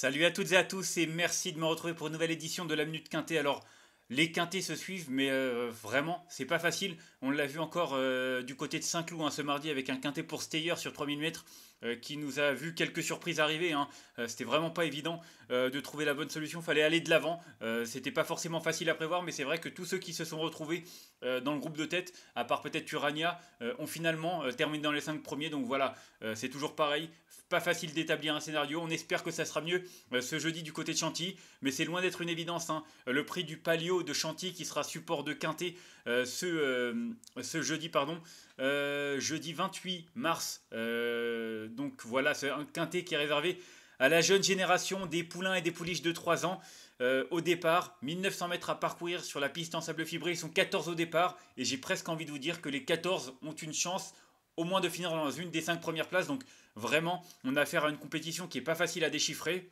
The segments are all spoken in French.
Salut à toutes et à tous et merci de me retrouver pour une nouvelle édition de la Minute Quintée. Alors, les quintés se suivent, mais euh, vraiment, c'est pas facile. On l'a vu encore euh, du côté de Saint-Cloud hein, ce mardi avec un quintet pour Steyer sur 3000 mètres. Euh, qui nous a vu quelques surprises arriver. Hein. C'était vraiment pas évident de trouver la bonne solution. Fallait aller de l'avant. C'était pas forcément facile à prévoir, mais c'est vrai que tous ceux qui se sont retrouvés dans le groupe de tête, à part peut-être Turania, ont finalement terminé dans les 5 premiers. Donc voilà, c'est toujours pareil. Pas facile d'établir un scénario. On espère que ça sera mieux ce jeudi du côté de Chantilly, mais c'est loin d'être une évidence. Hein. Le prix du palio de Chantilly qui sera support de Quintet ce, ce jeudi, pardon. Euh, jeudi 28 mars. Euh, donc voilà, c'est un quintet qui est réservé à la jeune génération des poulains et des pouliches de 3 ans. Euh, au départ, 1900 mètres à parcourir sur la piste en sable fibré, ils sont 14 au départ, et j'ai presque envie de vous dire que les 14 ont une chance au moins de finir dans une des 5 premières places. Donc vraiment, on a affaire à une compétition qui n'est pas facile à déchiffrer.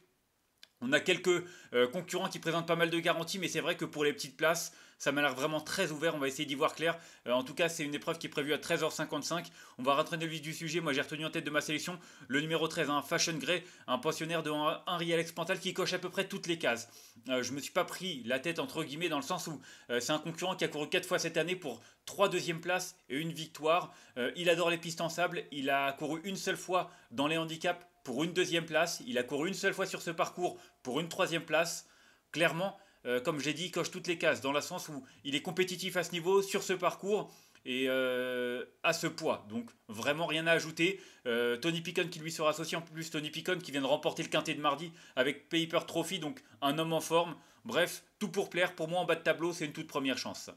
On a quelques euh, concurrents qui présentent pas mal de garanties, mais c'est vrai que pour les petites places, ça m'a l'air vraiment très ouvert. On va essayer d'y voir clair. Euh, en tout cas, c'est une épreuve qui est prévue à 13h55. On va rentrer dans le vif du sujet. Moi, j'ai retenu en tête de ma sélection le numéro 13, un Fashion Grey, un pensionnaire de Henri Alex Pantal qui coche à peu près toutes les cases. Euh, je me suis pas pris la tête entre guillemets dans le sens où c'est un concurrent qui a couru 4 fois cette année pour 3 deuxièmes places et une victoire. il adore les pistes en sable. Il a couru une seule fois dans les handicaps pour une deuxième place. Il a couru une seule fois sur ce parcours pour une troisième place. Clairement, euh, comme j'ai dit, coche toutes les cases, dans le sens où il est compétitif à ce niveau, sur ce parcours et euh, à ce poids. Donc vraiment rien à ajouter. Euh, Tony Picon qui lui sera associé en plus, Tony Picon qui vient de remporter le quintet de mardi avec Paper Trophy, donc un homme en forme. Bref, tout pour plaire. Pour moi en bas de tableau, c'est une toute première chance.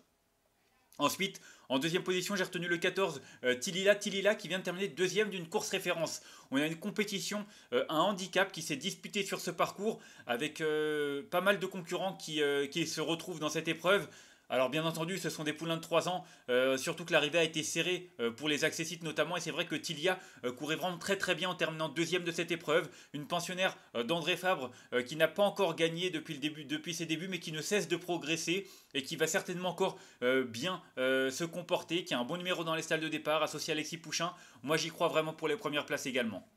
Ensuite, en deuxième position, j'ai retenu le 14, euh, Tilila Tilila, qui vient de terminer deuxième d'une course référence. On a une compétition, euh, un handicap qui s'est disputé sur ce parcours avec euh, pas mal de concurrents qui, qui se retrouvent dans cette épreuve. Alors bien entendu, ce sont des poulains de 3 ans, euh, surtout que l'arrivée a été serrée euh, pour les accessites notamment, et c'est vrai que Tilia euh, courait vraiment très très bien en terminant deuxième de cette épreuve. Une pensionnaire d'André Fabre qui n'a pas encore gagné depuis, ses débuts, mais qui ne cesse de progresser et qui va certainement encore bien se comporter, qui a un bon numéro dans les salles de départ, associé à Alexis Pouchin. Moi j'y crois vraiment pour les premières places également.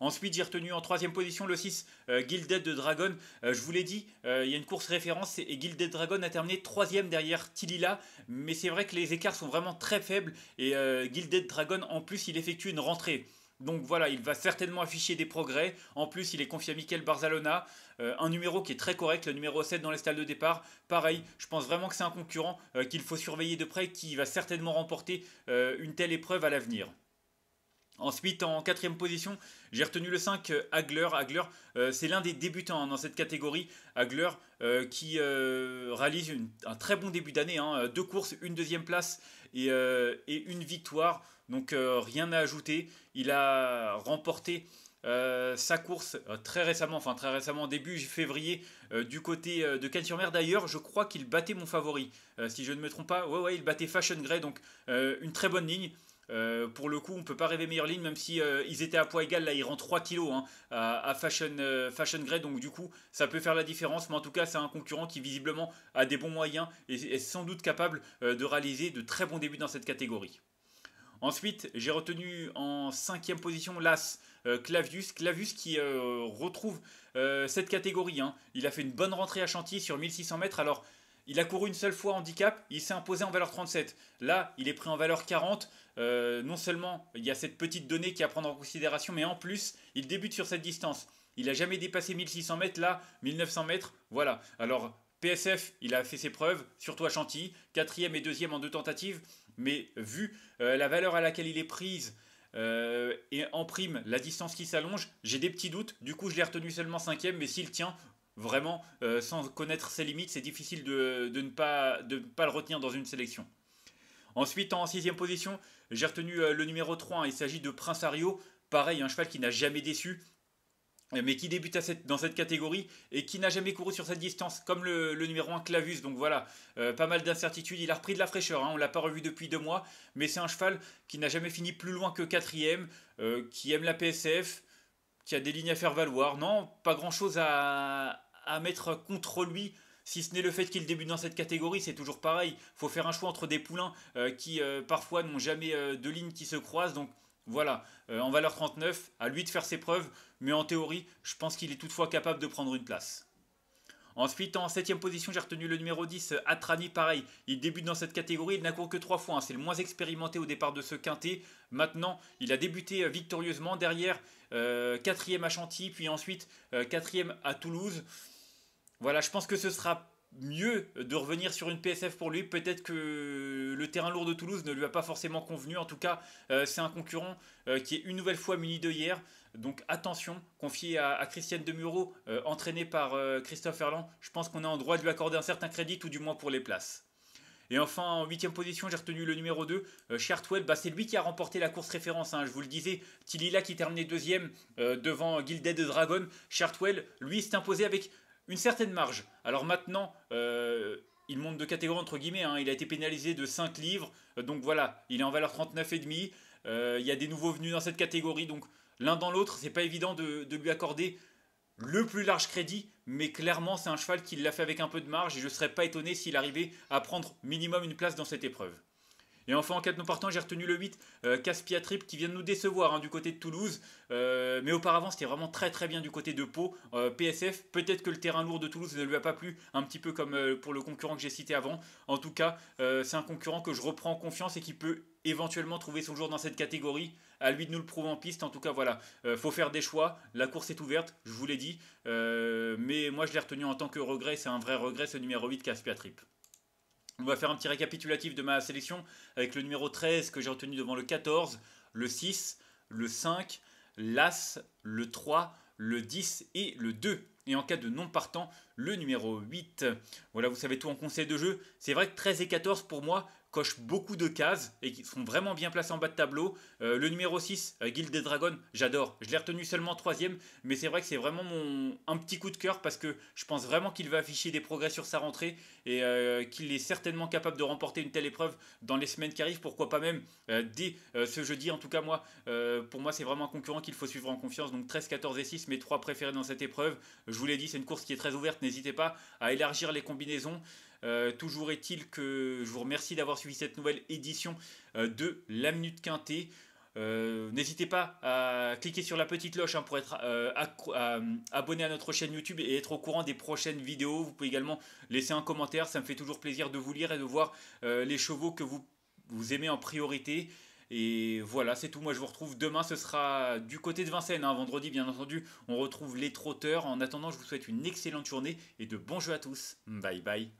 Ensuite, j'ai retenu en troisième position le 6, euh, Gilded de Dragon. Euh, je vous l'ai dit, euh, il y a une course référence et Gilded Dragon a terminé troisième derrière Tilila. Mais c'est vrai que les écarts sont vraiment très faibles et Gilded Dragon, en plus, il effectue une rentrée. Donc voilà, il va certainement afficher des progrès. En plus, il est confié à Michael Barzalona, un numéro qui est très correct, le numéro 7 dans les stalles de départ. Pareil, je pense vraiment que c'est un concurrent qu'il faut surveiller de près, qui va certainement remporter une telle épreuve à l'avenir. Ensuite, en quatrième position, j'ai retenu le 5, Hagler. Hagler, euh, c'est l'un des débutants hein, dans cette catégorie. Hagler euh, qui euh, réalise un très bon début d'année. Hein. deux courses, une deuxième place et, une victoire. Donc rien à ajouter. Il a remporté sa course très récemment, enfin très récemment, début février, du côté de Cannes-sur-Mer. D'ailleurs, je crois qu'il battait mon favori. si je ne me trompe pas, ouais, ouais, il battait Fashion Grey. Donc une très bonne ligne. Euh, pour le coup, on ne peut pas rêver meilleure ligne, même si euh, ils étaient à poids égal. Là, ils rentrent 3 kilos hein, à, Fashion, euh, Fashion Grade, donc du coup, ça peut faire la différence. Mais en tout cas, c'est un concurrent qui visiblement a des bons moyens et est sans doute capable de réaliser de très bons débuts dans cette catégorie. Ensuite, j'ai retenu en cinquième position l'As Clavius. Clavius qui retrouve cette catégorie. Hein. Il a fait une bonne rentrée à Chantilly sur 1600 mètres. Alors, il a couru une seule fois handicap, il s'est imposé en valeur 37. Là, il est pris en valeur 40. Euh, non seulement il y a cette petite donnée qui à prendre en considération, mais en plus, il débute sur cette distance. Il n'a jamais dépassé 1600 mètres, là, 1900 mètres. Voilà. Alors, PSF, il a fait ses preuves, surtout à Chantilly, quatrième et deuxième en deux tentatives. Mais vu euh, la valeur à laquelle il est prise, euh, et en prime, la distance qui s'allonge, j'ai des petits doutes. Du coup, je l'ai retenu seulement cinquième, mais s'il tient, Vraiment, euh, sans connaître ses limites, c'est difficile de, ne pas, de pas le retenir dans une sélection. Ensuite, en sixième position, j'ai retenu euh, le numéro 3. Il s'agit de Prince Ario. Pareil, un cheval qui n'a jamais déçu, mais qui débute dans cette catégorie et qui n'a jamais couru sur cette distance, comme le, numéro 1 Clavus. Donc voilà, euh, pas mal d'incertitudes. Il a repris de la fraîcheur, hein. on ne l'a pas revu depuis deux mois, mais c'est un cheval qui n'a jamais fini plus loin que quatrième, qui aime la PSF, qui a des lignes à faire valoir. Non, pas grand-chose à, à mettre contre lui si ce n'est le fait qu'il débute dans cette catégorie, c'est toujours pareil. Il faut faire un choix entre des poulains euh, qui euh, parfois n'ont jamais euh, de lignes qui se croisent. Donc Voilà, en valeur 39, à lui de faire ses preuves, mais en théorie, je pense qu'il est toutefois capable de prendre une place. Ensuite, en 7 position, j'ai retenu le numéro 10, Atrani, pareil. Il débute dans cette catégorie, il n'a couru que 3 fois. Hein. C'est le moins expérimenté au départ de ce quintet. Maintenant, il a débuté victorieusement. Derrière, 4 euh, quatrième à Chantilly, puis ensuite 4 euh, quatrième à Toulouse. Voilà, je pense que ce sera mieux de revenir sur une PSF pour lui. Peut-être que le terrain lourd de Toulouse ne lui a pas forcément convenu. En tout cas, c'est un concurrent qui est une nouvelle fois muni de hier. Donc attention, confié à, Christiane Demuro, euh, entraîné par euh, Christophe Erland, je pense qu'on est en droit de lui accorder un certain crédit, tout du moins pour les places. Et enfin, en huitième position, j'ai retenu le numéro 2, euh, Chartwell. Bah, c'est lui qui a remporté la course référence, hein, je vous le disais. Tilila qui terminait deuxième devant Gilded Dragon. Chartwell, lui, s'est imposé avec une certaine marge. Alors maintenant, il monte de catégorie entre guillemets. Hein. il a été pénalisé de 5 livres. donc voilà, il est en valeur 39,5. Il y a des nouveaux venus dans cette catégorie. Donc L'un dans l'autre, c'est pas évident de, lui accorder le plus large crédit, mais clairement c'est un cheval qui l'a fait avec un peu de marge et je ne serais pas étonné s'il arrivait à prendre minimum une place dans cette épreuve. Et enfin, en cas de non partant, j'ai retenu le 8, euh, Caspia Trip, qui vient de nous décevoir hein, du côté de Toulouse. Euh, mais auparavant, c'était vraiment très très bien du côté de Pau. Euh, PSF, peut-être que le terrain lourd de Toulouse ne lui a pas plu, un petit peu comme pour le concurrent que j'ai cité avant. En tout cas, c'est un concurrent que je reprends en confiance et qui peut éventuellement trouver son jour dans cette catégorie. À lui de nous le prouver en piste. En tout cas, voilà, faut faire des choix. La course est ouverte, je vous l'ai dit. mais moi, je l'ai retenu en tant que regret. C'est un vrai regret, ce numéro 8, Caspia Trip. On va faire un petit récapitulatif de ma sélection avec le numéro 13 que j'ai retenu devant le 14, le 6, le 5, l'As, le 3, le 10 et le 2. Et en cas de non partant, le numéro 8. Voilà, vous savez tout en conseil de jeu. C'est vrai que 13 et 14 pour moi, coche beaucoup de cases et qui sont vraiment bien placés en bas de tableau. Euh, le numéro 6, euh, Guild des Dragons, j'adore. Je l'ai retenu seulement troisième, mais c'est vrai que c'est vraiment mon, un petit coup de cœur parce que je pense vraiment qu'il va afficher des progrès sur sa rentrée et euh, qu'il est certainement capable de remporter une telle épreuve dans les semaines qui arrivent, pourquoi pas même dès ce jeudi. En tout cas, moi, pour moi, c'est vraiment un concurrent qu'il faut suivre en confiance. Donc 13, 14 et 6, mes trois préférés dans cette épreuve. Je vous l'ai dit, c'est une course qui est très ouverte. N'hésitez pas à élargir les combinaisons. Euh, toujours est-il que je vous remercie d'avoir suivi cette nouvelle édition euh, de La Minute Quintée. Euh, n'hésitez pas à cliquer sur la petite cloche hein, pour être abonné à notre chaîne YouTube et être au courant des prochaines vidéos. Vous pouvez également laisser un commentaire, ça me fait toujours plaisir de vous lire et de voir les chevaux que vous, vous aimez en priorité. Et voilà, c'est tout. Moi, je vous retrouve demain. Ce sera du côté de Vincennes. Hein. Vendredi, bien entendu, on retrouve les trotteurs. En attendant, je vous souhaite une excellente journée et de bons jeux à tous. Bye bye.